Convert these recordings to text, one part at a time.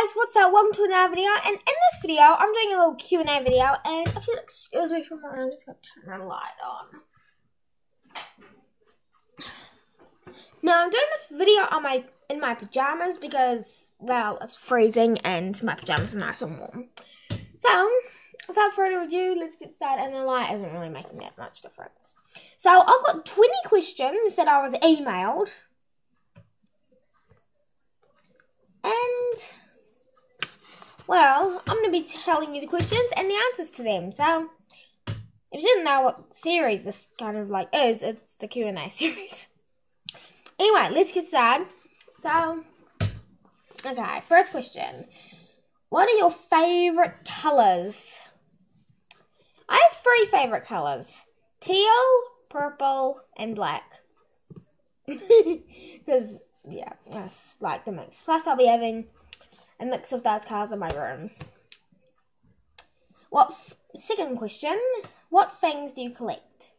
guys, what's up? Welcome to another video, and in this video, I'm doing a little Q&A video, and if you'll excuse me for a moment, I'm just going to turn my light on. Now, I'm doing this video on my in my pajamas because, well, it's freezing, and my pajamas are nice and warm. So, without further ado, let's get started, and the light isn't really making that much difference. So, I've got 20 questions that I was emailed, and well, I'm going to be telling you the questions and the answers to them. So, if you didn't know what series this kind of like is, it's the Q&A series. anyway, let's get started. So, okay, first question. What are your favorite colors? I have three favorite colors. Teal, purple, and black. Because, yeah, that's like the mix. Plus, I'll be having a mix of those cars in my room. What second question? What things do you collect?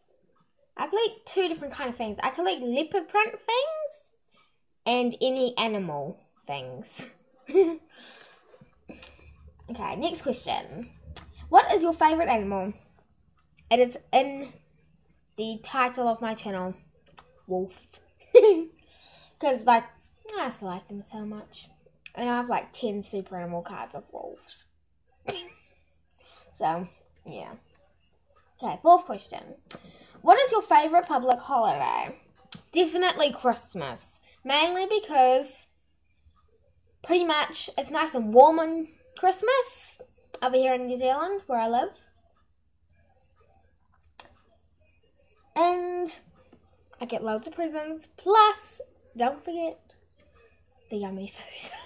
I collect two different kind of things. I collect leopard print things and any animal things. okay, next question. What is your favorite animal? It is in the title of my channel, Wolf. Because, like, I just like them so much. And I have like 10 super animal cards of wolves. so, yeah. Okay, fourth question. What is your favourite public holiday? Definitely Christmas. Mainly because pretty much it's nice and warm on Christmas over here in New Zealand where I live. And I get loads of presents. Plus, don't forget the yummy food.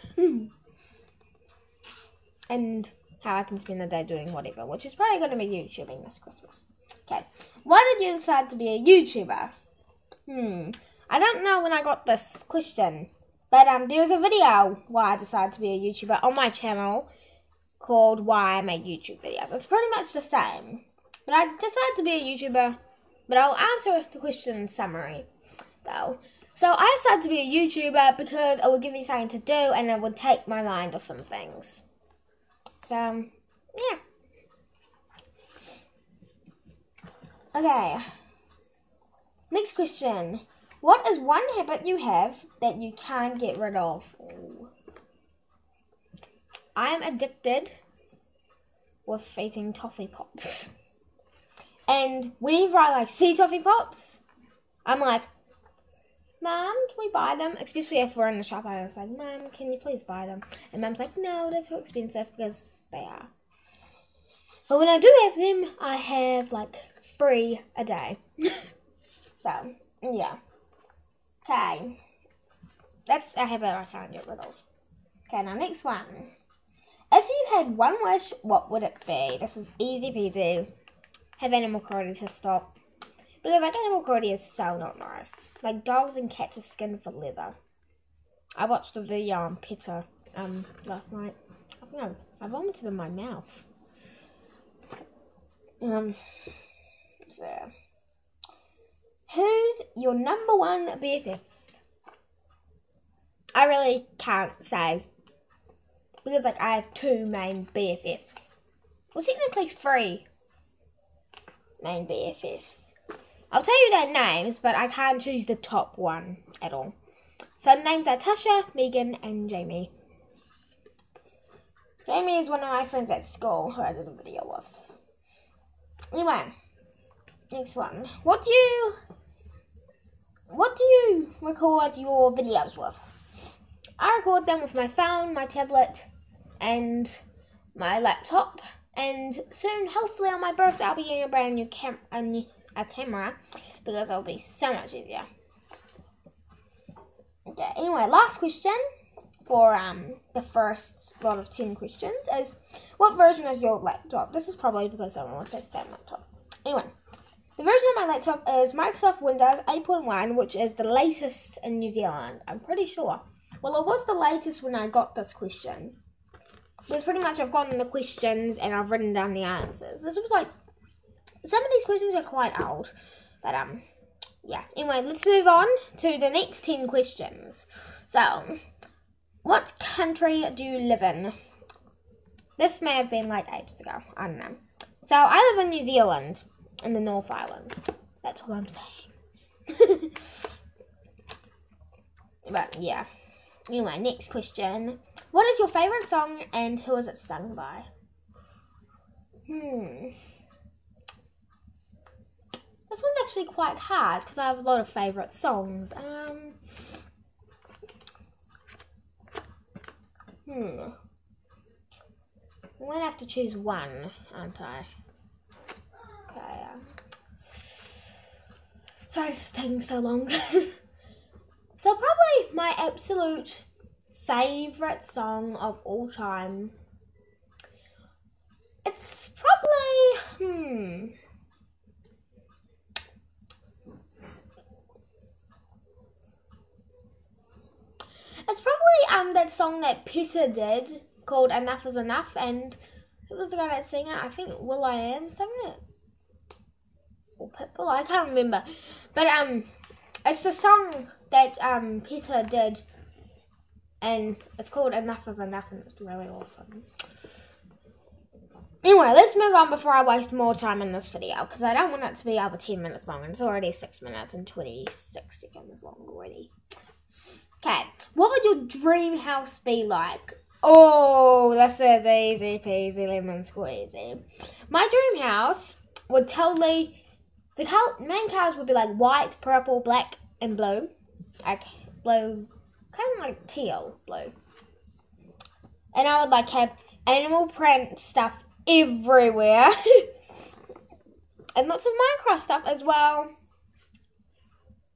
and how I can spend the day doing whatever, which is probably going to be YouTubing this Christmas. Okay, why did you decide to be a YouTuber? Hmm, I don't know when I got this question, but um, there was a video why I decided to be a YouTuber on my channel called Why I Make YouTube Videos. It's pretty much the same, but I decided to be a YouTuber, but I'll answer the question in summary, though. So I decided to be a YouTuber because it would give me something to do and it would take my mind off some things. So, yeah. Okay. Next question. What is one habit you have that you can't get rid of? I am addicted with eating toffee pops. And whenever I like see toffee pops, I'm like, Mom, can we buy them? Especially if we're in the shop, I was like, Mom, can you please buy them? And Mom's like, No, they're too expensive because they are. But when I do have them, I have like three a day. so, yeah. Okay. That's a habit I can't get rid of. Okay, now next one. If you had one wish, what would it be? This is easy peasy. Have animal cruelty to stop. Because like animal cruelty is so not nice. Like dogs and cats are skinned for leather. I watched a video on PETA um last night. I, I vomited in my mouth. Um so Who's your number one BFF? I really can't say. Because like I have two main BFFs. Well technically three main BFFs. I'll tell you their names, but I can't choose the top one at all. So the names are Tasha, Megan, and Jamie. Jamie is one of my friends at school who I did a video with. Anyway, next one. What do you what do you record your videos with? I record them with my phone, my tablet, and my laptop. And soon, hopefully on my birthday, I'll be getting a brand new camera, a camera because it'll be so much easier. Okay, anyway, last question for um the first lot of 10 questions is what version is your laptop? This is probably because someone wants to say laptop. Anyway, the version of my laptop is Microsoft Windows 8.1, which is the latest in New Zealand. I'm pretty sure. Well, it was the latest when I got this question. Because pretty much I've gotten the questions and I've written down the answers. This was like some of these questions are quite old, but um, yeah. Anyway, let's move on to the next ten questions. So, what country do you live in? This may have been like ages ago. I don't know. So I live in New Zealand, in the North Island. That's all I'm saying. but yeah. Anyway, next question. What is your favourite song and who is it sung by? Hmm. This one's actually quite hard because I have a lot of favourite songs. Um. Hmm. I'm gonna have to choose one, aren't I? Okay. Um, sorry, this is taking so long. so probably my absolute favorite song of all time. It's probably hmm. It's probably um that song that PETA did called Enough is Enough and who was the guy that sang it? I think Will will.i.am sang it. Or Pitbull, I can't remember. But um it's the song that um PETA did and it's called Enough is Enough and it's really awesome. Anyway, let's move on before I waste more time in this video because I don't want it to be over 10 minutes long and it's already 6 minutes and 26 seconds long already. Okay, what would your dream house be like? Oh, this is easy peasy lemon squeezy. My dream house would totally, the color, main colors would be like white, purple, black, and blue. Like blue, kind of like teal blue. And I would like have animal print stuff everywhere. and lots of Minecraft stuff as well.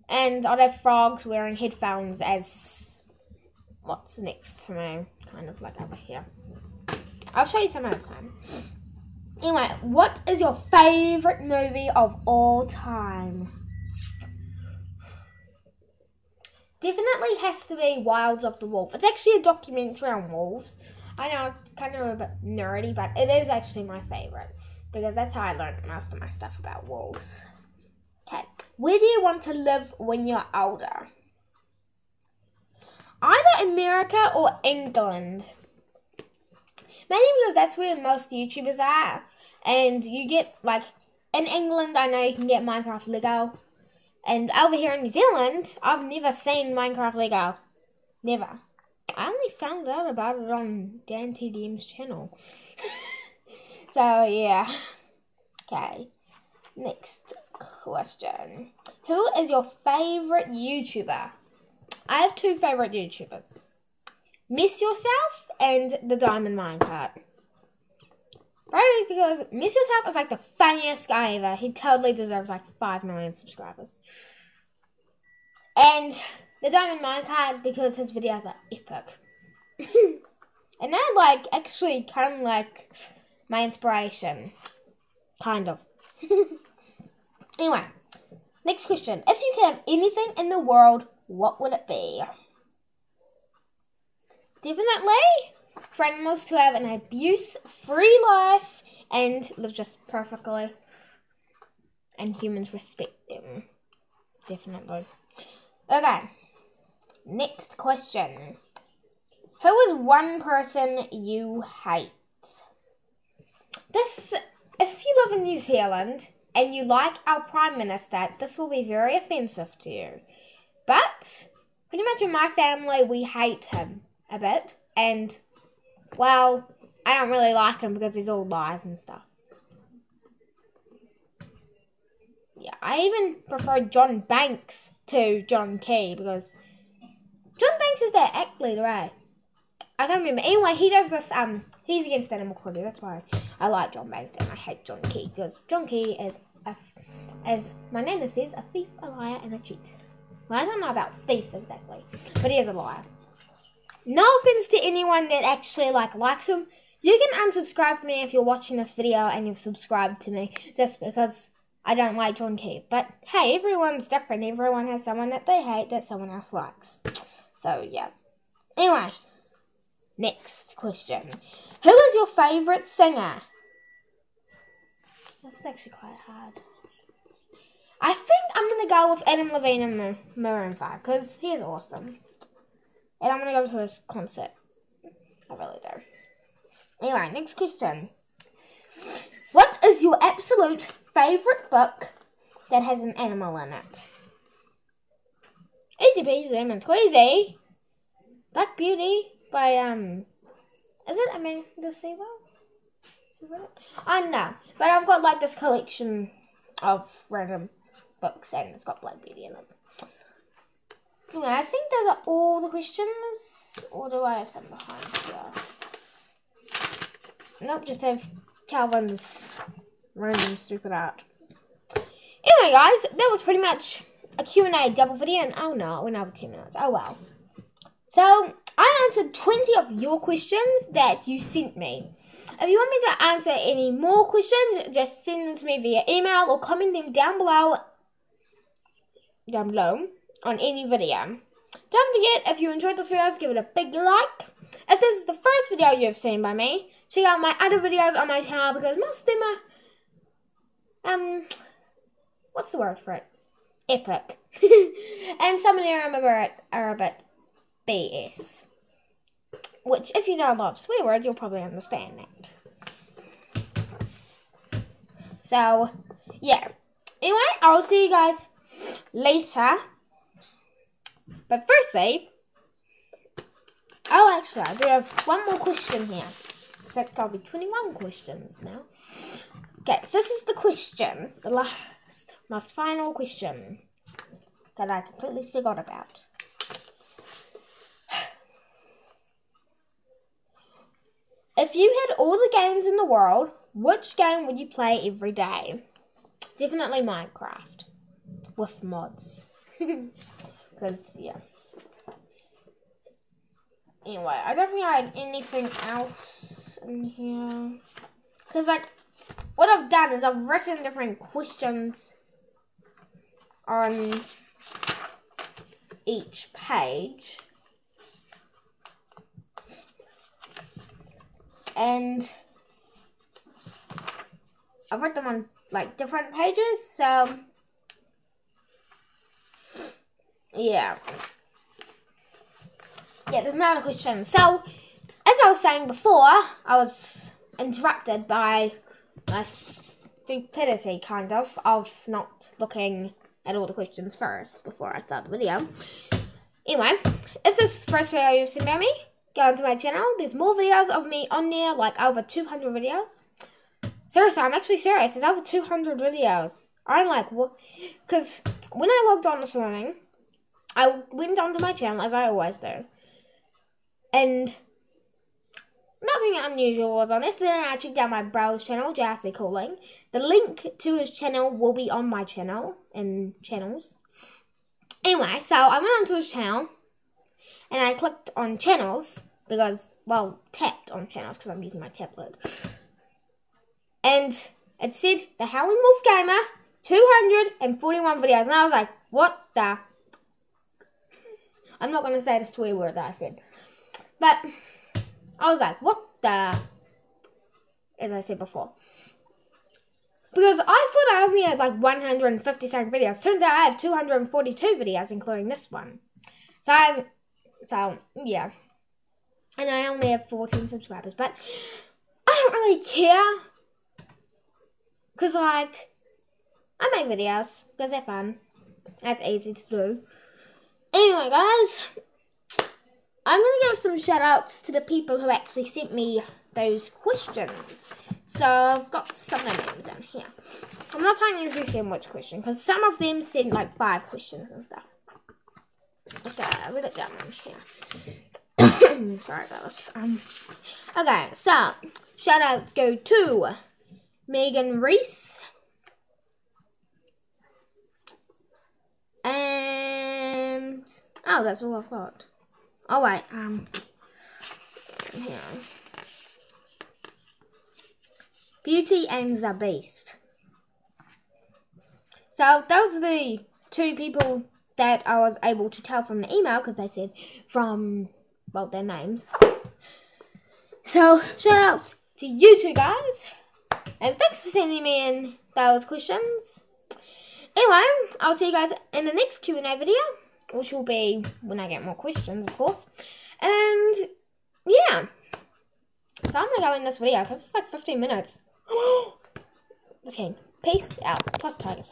And I'd have frogs wearing headphones as what's next to me, kind of like over here. I'll show you some other time. Anyway, what is your favourite movie of all time? Definitely has to be Wilds of the Wolf. It's actually a documentary on wolves. I know it's kind of a bit nerdy, but it is actually my favourite because that's how I learned most of my stuff about wolves. Okay, where do you want to live when you're older? Either America or England. Mainly because that's where most YouTubers are. And you get, like, in England, I know you can get Minecraft Lego. And over here in New Zealand, I've never seen Minecraft Lego. Never. I only found out about it on DanTDM's channel. so, yeah. Okay. Next question. Who is your favorite YouTuber? I have two favorite YouTubers. Miss Yourself and the Diamond Minecart. Probably because Miss Yourself is like the funniest guy ever. He totally deserves like 5 million subscribers. And the Diamond Minecart because his videos are epic. and that like actually kind of like my inspiration. Kind of. anyway, next question. If you could have anything in the world, what would it be? Definitely animals to have an abuse free life and live just perfectly. And humans respect them. Definitely. Okay. Next question. Who is one person you hate? This, if you live in New Zealand and you like our Prime Minister, this will be very offensive to you. But, pretty much in my family, we hate him a bit. And, well, I don't really like him because he's all lies and stuff. Yeah, I even prefer John Banks to John Key because John Banks is their ACT leader, right? I don't remember. Anyway, he does this. Um, he's against animal cruelty. That's why I like John Banks and I hate John Key because John Key is, a, as my name says, a thief, a liar, and a cheat. Well, I don't know about thief exactly, but he is a liar. No offense to anyone that actually like likes him. You can unsubscribe me if you're watching this video and you've subscribed to me just because I don't like John Key. But hey, everyone's different. Everyone has someone that they hate that someone else likes. So yeah. Anyway, next question. Who is your favourite singer? This is actually quite hard. I think I'm gonna go with Adam Levine and Maroon 5 because he's awesome. And I'm gonna go to his concert. I really do. Anyway, next question. What is your absolute favourite book that has an animal in it? Easy peasy lemon squeezy. Black Beauty by um is it Amanda Sewell? I know. But I've got like this collection of random books and it's got Black Beauty in it. Anyway, I think those are all the questions. Or do I have some behind here? Nope, just have Calvin's random stupid art. Anyway, guys, that was pretty much a Q&A double video. And oh no, went over 10 minutes. Oh well. So, I answered 20 of your questions that you sent me. If you want me to answer any more questions, just send them to me via email or comment them down below, down below on any video. Don't forget, if you enjoyed this video, give it a big like. If this is the first video you've seen by me, check out my other videos on my channel because most of them are, um, what's the word for it? Epic. and some of them bit, are a bit BS. Which, if you know a lot of swear words, you'll probably understand that. So, yeah. Anyway, I'll see you guys later. But first, firstly, oh, actually, I do have one more question here. So that's probably 21 questions now. Okay, so this is the question, the last, most final question that I completely forgot about. If you had all the games in the world, which game would you play every day? Definitely Minecraft. With mods. Because, yeah. Anyway, I don't think I had anything else in here. Because, like, what I've done is I've written different questions on each page. and I wrote them on like different pages, so yeah. Yeah, there's another question. So, as I was saying before, I was interrupted by my stupidity, kind of, of not looking at all the questions first before I start the video. Anyway, if this is the first video you've seen about me, go onto my channel. There's more videos of me on there, like over 200 videos. Seriously, I'm actually serious. There's over 200 videos. I'm like, what? Because when I logged on this morning, I went onto my channel, as I always do. And nothing unusual was on this. Then I checked out my browse channel, JRC Calling. The link to his channel will be on my channel and channels. Anyway, so I went onto his channel and I clicked on channels because, well, tapped on channels because I'm using my tablet. And it said the Howling Wolf Gamer 241 videos, and I was like, what the? I'm not gonna say the swear word that I said, but I was like, what the? As I said before. Because I thought I only had like 157 videos. Turns out I have 242 videos, including this one. So I'm so, yeah. And I only have 14 subscribers, but I don't really care. Because, like, I make videos because they're fun. That's easy to do. Anyway, guys, I'm going to give some shout outs to the people who actually sent me those questions. So I've got some names down here. I'm not telling you who sent which question because some of them sent like five questions and stuff. Okay, I wrote it down in here. Sorry about this. Um, okay, so shout outs go to Megan Reese. And oh, that's all I've got. Oh wait, um, here. Beauty and the Beast. So those are the two people that I was able to tell from the email because they said from, well, their names. So, shout outs to you two guys. And thanks for sending me in those questions. Anyway, I'll see you guys in the next Q&A video, which will be when I get more questions, of course. And, yeah. So I'm gonna go in this video because it's like 15 minutes. Just kidding. Peace out. Plus Tigers.